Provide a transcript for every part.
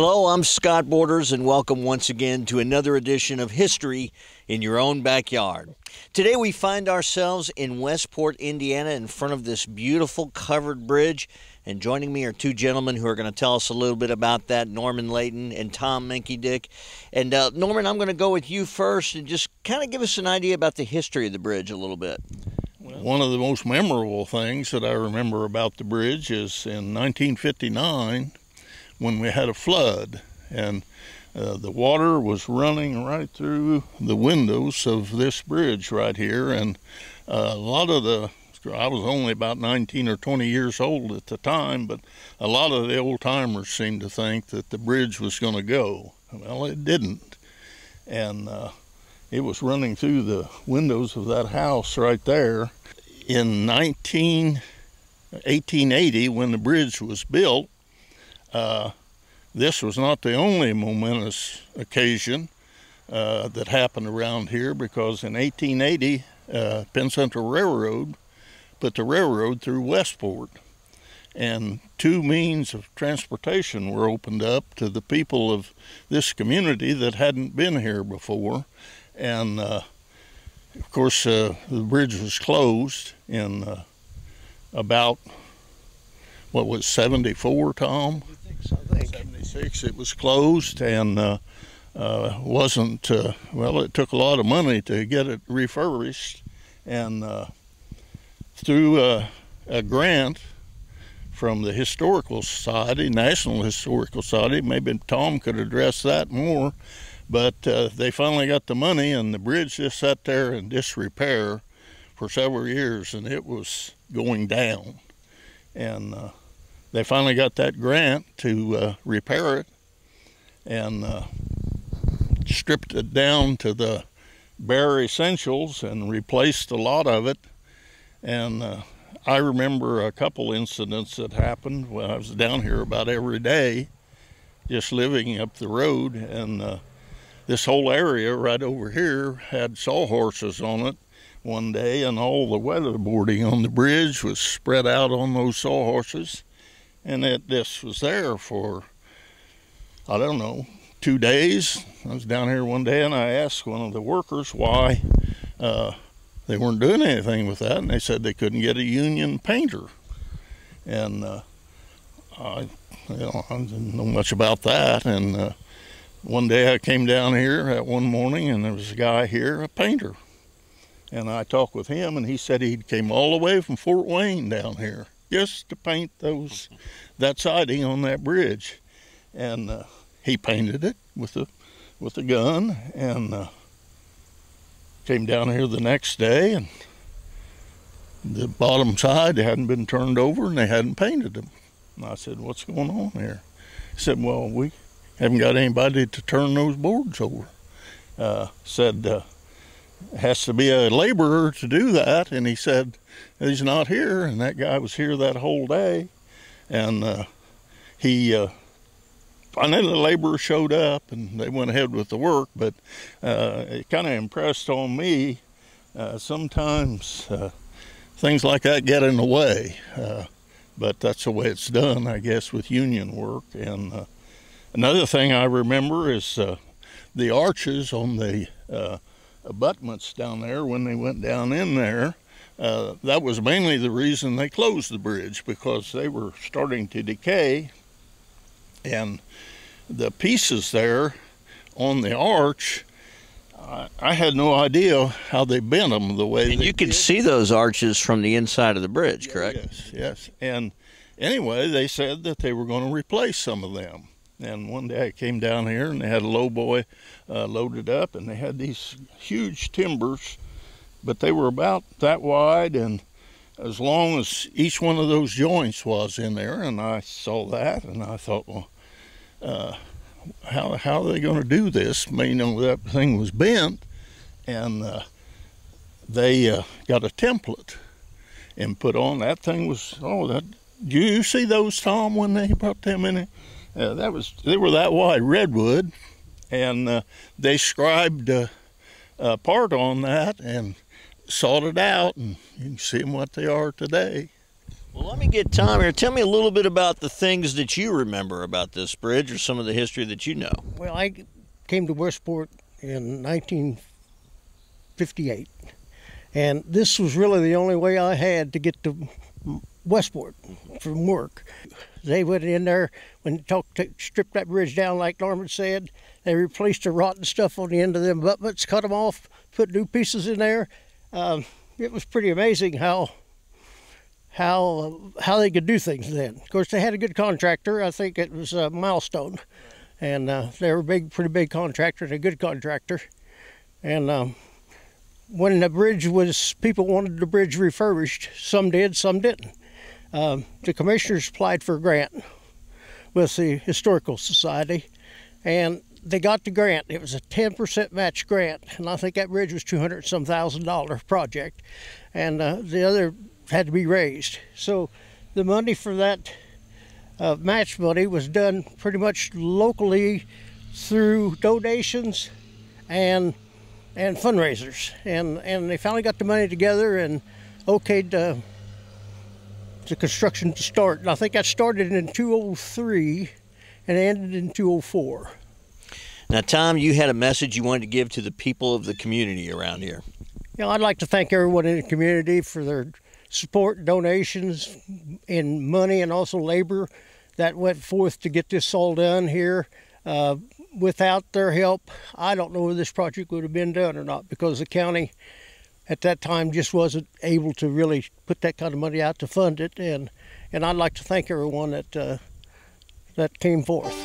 Hello, I'm Scott Borders, and welcome once again to another edition of History in Your Own Backyard. Today we find ourselves in Westport, Indiana, in front of this beautiful covered bridge. And joining me are two gentlemen who are going to tell us a little bit about that Norman Layton and Tom Minky Dick. And uh, Norman, I'm going to go with you first and just kind of give us an idea about the history of the bridge a little bit. One of the most memorable things that I remember about the bridge is in 1959 when we had a flood and uh, the water was running right through the windows of this bridge right here and uh, a lot of the I was only about 19 or 20 years old at the time, but a lot of the old timers seemed to think that the bridge was going to go. Well, it didn't. And uh, it was running through the windows of that house right there. In 19, 1880, when the bridge was built, uh, this was not the only momentous occasion uh, that happened around here because in 1880, uh, Penn Central Railroad put the railroad through Westport. And two means of transportation were opened up to the people of this community that hadn't been here before. And uh, of course, uh, the bridge was closed in uh, about, what was 74, Tom? 76. It was closed and uh, uh, wasn't, uh, well, it took a lot of money to get it refurbished. And through a, a grant from the Historical Society, National Historical Society, maybe Tom could address that more, but uh, they finally got the money and the bridge just sat there in disrepair for several years and it was going down. And uh, they finally got that grant to uh, repair it and uh, stripped it down to the bare essentials and replaced a lot of it. And uh, I remember a couple incidents that happened when I was down here about every day, just living up the road. And uh, this whole area right over here had sawhorses on it one day, and all the weatherboarding on the bridge was spread out on those sawhorses and that this was there for I don't know two days. I was down here one day and I asked one of the workers why uh, they weren't doing anything with that, and they said they couldn't get a union painter. And uh, I, you know, I didn't know much about that. And uh, one day I came down here at one morning, and there was a guy here, a painter. And I talked with him, and he said he came all the way from Fort Wayne down here just to paint those that siding on that bridge, and uh, he painted it with a with a gun and uh, came down here the next day and the bottom side hadn't been turned over and they hadn't painted them. And I said, "What's going on here?" He said, "Well, we haven't got anybody to turn those boards over." Uh, said uh, has to be a laborer to do that, and he said he's not here, and that guy was here that whole day, and uh, he uh, finally the laborer showed up, and they went ahead with the work. But uh, it kind of impressed on me. Uh, sometimes uh, things like that get in the way, uh, but that's the way it's done, I guess, with union work. And uh, another thing I remember is uh, the arches on the abutments down there when they went down in there. Uh, that was mainly the reason they closed the bridge because they were starting to decay. And the pieces there on the arch I, I had no idea how they bent them the way and you could see those arches from the inside of the bridge correct? yes yes. And anyway they said that they were going to replace some of them. And one day I came down here and they had a low boy uh, loaded up and they had these huge timbers but they were about that wide and as long as each one of those joints was in there and I saw that and I thought well uh, how, how are they going to do this? You know that thing was bent and uh, they uh, got a template and put on. That thing was oh that do you see those Tom when they brought them in uh, that was they were that wide redwood and uh, they scribed a part on that and sought it out, and you can see them what they are today. Well, let me get Tom here. Tell me a little bit about the things that you remember about this bridge or some of the history that you know. Well, I came to Westport in 1958, and this was really the only way I had to get to Westport from work. They went in there when they talked, to, stripped that bridge down, like Norman said. They replaced the rotten stuff on the end of the abutments, cut them off, put new pieces in there. Um, it was pretty amazing how how how they could do things then. Of course, they had a good contractor. I think it was a Milestone, and uh, they were a big, pretty big contractor and a good contractor. And um, when the bridge was, people wanted the bridge refurbished. Some did, some didn't. Um, the commissioners applied for a grant with the Historical Society, and they got the grant. It was a 10% match grant, and I think that bridge was 200 some thousand dollar project, and uh, the other had to be raised. So the money for that uh, match money was done pretty much locally through donations and and fundraisers, and and they finally got the money together and okayed uh, the construction to start. And I think that started in 203 and ended in 204. Now, Tom, you had a message you wanted to give to the people of the community around here. You know, I'd like to thank everyone in the community for their support, donations in money and also labor that went forth to get this all done here. Uh, without their help, I don't know if this project would have been done or not because the county at that time just wasn't able to really put that kind of money out to fund it. And, and I'd like to thank everyone that, uh, that came forth.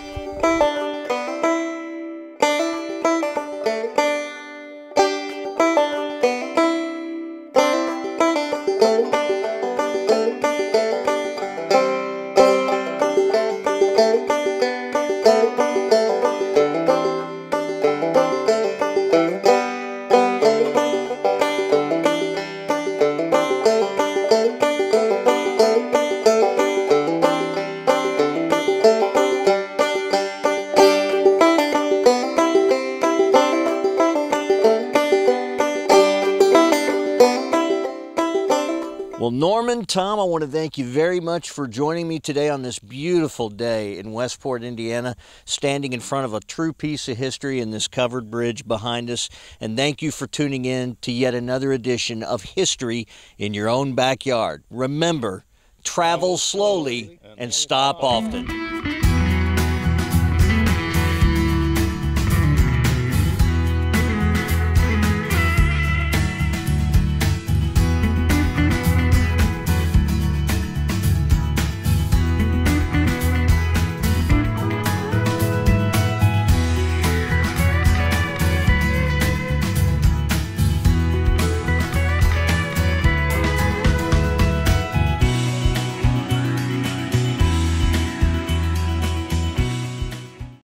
Tom, I want to thank you very much for joining me today on this beautiful day in Westport, Indiana, standing in front of a true piece of history in this covered bridge behind us. And thank you for tuning in to yet another edition of History in Your Own Backyard. Remember, travel slowly and stop often.